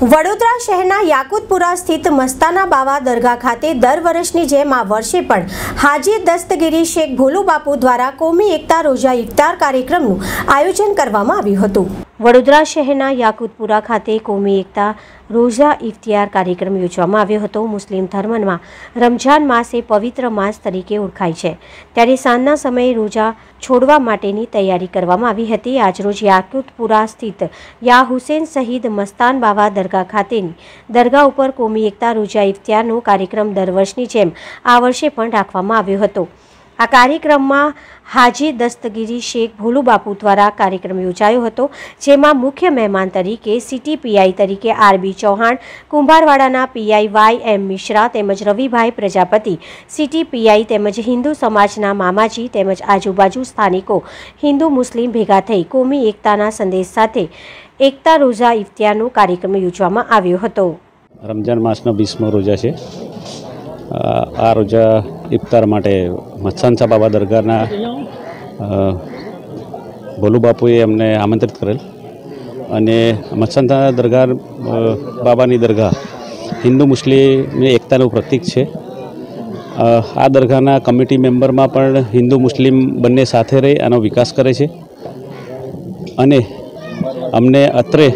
વડોદરા શહેરના યાકુતપુરા સ્થિત મસ્તાના બાવા દરગાહ ખાતે દર વર્ષની જેમ આ વર્ષે પણ હાજી દસ્તગીરી શેખ ભોલુ બાપુ દ્વારા કોમી એકતા રોજા ઇફતાર કાર્યક્રમનું આયોજન કરવામાં આવ્યું હતું. વડોદરા શહેરના યાકુતપુરા ખાતે કોમી એકતા રોઝા ઇફ્તિયાર કાર્યક્રમ યોજવામાં આવ્યો હતો. મુસ્લિમ ધર્મમાં રમઝાન માસ એ પવિત્ર માસ તરીકે ઓળખાય છે. ત્યારે સાંજના સમયે રોજા છોડવા માટેની તૈયારી કરવામાં આવી હતી. આજરોજ યાકુતપુરા સ્થિત યા હુસેન શહીદ મસ્તાન બાવા દરગાહ ખાતેની દરગાહ ઉપર કોમી એકતા રોજા ઇફ્તિયારનો કાર્યક્રમ દર વર્ષની જેમ આ વર્ષે પણ રાખવામાં આવ્યો હતો. આ કાર્યક્રમમાં હાજી દસ્તગીરી શેખ ભોલુ બાપુ દ્વારા કાર્યક્રમ યોજાયો હતો, જેમાં મુખ્ય મહેમાન તરીકે સિટી પીઆઈ તરીકે આરબી ચૌહાણ, કુંભારવાડાના પીઆઈ વાય એમ મિશ્રા તેમજ રવિભાઈ પ્રજાપતિ, સિટી પીઆઈ તેમજ હિન્દુ સમાજના મામાજી તેમજ આજુબાજુ સ્થાનિકો, હિન્દુ મુસ્લિમ ભેગા થઈ કોમી એકતાના સંદેશ સાથે એકતા રોઝા ઇફ્તિયારનો કાર્યક્રમ યોજવામાં આવ્યો હતો. રમજાન માસનો બીસમો રોજા છે. આ રોજા ઇફતાર માટે મચ્છાનસા બાબા દરગાહના ભોલુબાપુએ ભોલુ બાપુએ અમને આમંત્રિત કરેલ. અને મચ્છાનસા દરગાહ બાબાની દરગાહ હિન્દુ મુસ્લિમની એકતાનું પ્રતીક છે. આ દરગાહના કમિટી મેમ્બરમાં પણ હિન્દુ મુસ્લિમ બંને સાથે રહી આનો વિકાસ કરે છે. અને અમને અત્રે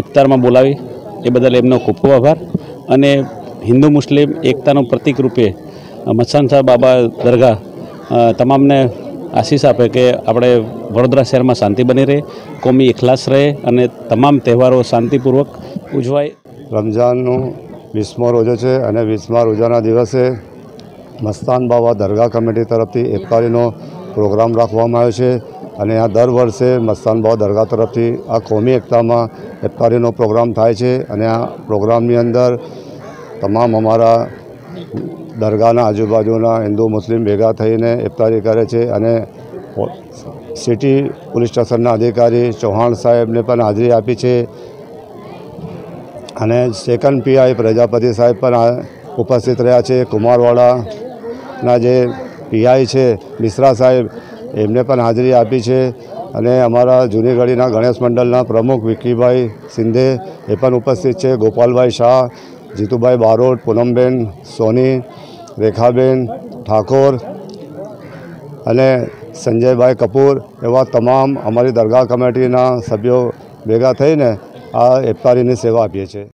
ઇફતારમાં બોલાવી. એ બદલ એમનો ખૂબ ખૂબ આભાર. અને હિન્દુ મુસ્લિમ એકતાનું પ્રતીક રૂપે સાહેબ, બાબા દરગાહ તમામને આશીષ આપે કે આપણે વડોદરા શહેરમાં શાંતિ બની રહે, કોમી ઇખલાસ રહે અને તમામ તહેવારો શાંતિપૂર્વક ઉજવાય. રમઝાનનું વીસમો રોજો છે અને વીસમા રોજાના દિવસે મસ્તાન બાબા દરગાહ કમિટી તરફથી ઇફતારીનો પ્રોગ્રામ રાખવામાં આવ્યો છે અને આ દર વર્ષે મસ્તાન બાબા દરગાહ તરફથી આ કોમી એકતામાં ઇફતારીનો પ્રોગ્રામ થાય છે અને આ પ્રોગ્રામની અંદર તમામ અમારા દરગાહના આજુબાજુના હિન્દુ, મુસ્લિમ ભેગા થઈને ઇફતારી કરે છે અને સિટી પોલીસ સ્ટેશનના અધિકારી ચૌહાણ સાહેબને પણ હાજરી આપી છે. અને સેકન્ડ પીઆઈ પ્રજાપતિ સાહેબ પણ ઉપસ્થિત રહ્યા છે. કુમારવાડાના જે પીઆઈ છે મિશ્રા સાહેબ, એમને પણ હાજરી આપી છે. અને અમારા જૂનીગઢીના ગણેશ મંડળના પ્રમુખ વિક્કીભાઈ સિંધે એ પણ ઉપસ્થિત છે. ગોપાલભાઈ શાહ જીતુભાઈ બારોટ, પૂનમબેન, સોની, રેખાબેન, ઠાકોર અને સંજયભાઈ કપૂર એવા તમામ અમારી દરગાહ કમિટીના સભ્યો ભેગા થઈને આ ઇફતારીની સેવા આપીએ છીએ.